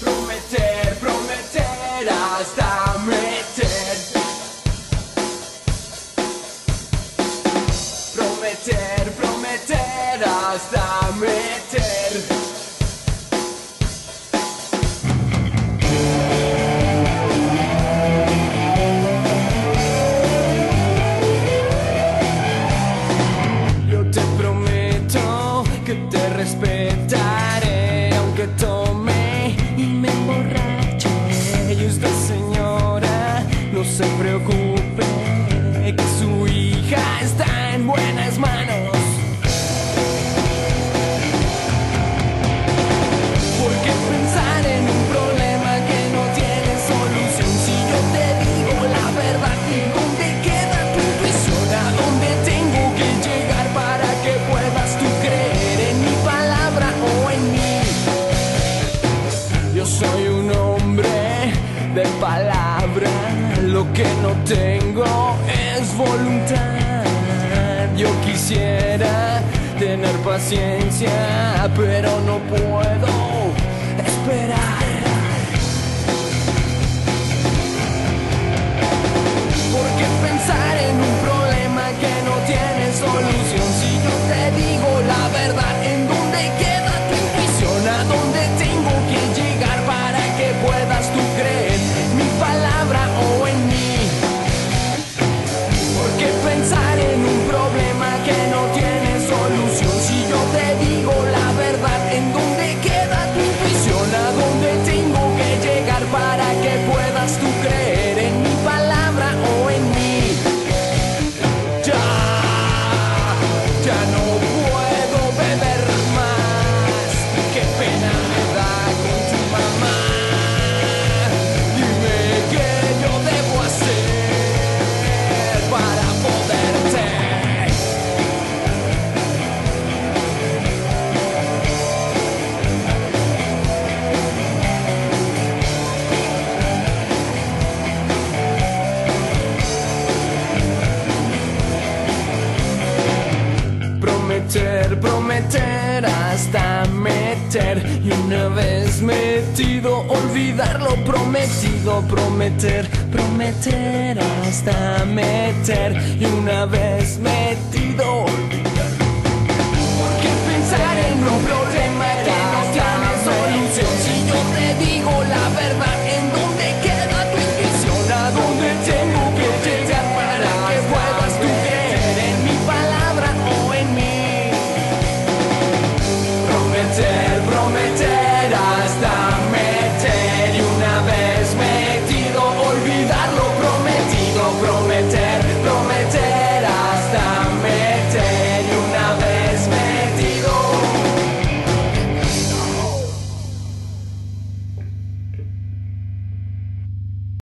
Prometer, prometer hasta meter. Prometer, prometer hasta meter. respetaré aunque tome y me emborrache. Y usted señora, no se preocupe que su hija está en buenas manos. Soy un hombre de palabra, lo que no tengo es voluntad. Yo quisiera tener paciencia, pero no puedo. prometer hasta meter. Y una vez metido olvidar lo prometido. Prometer prometer hasta meter. Y una vez metido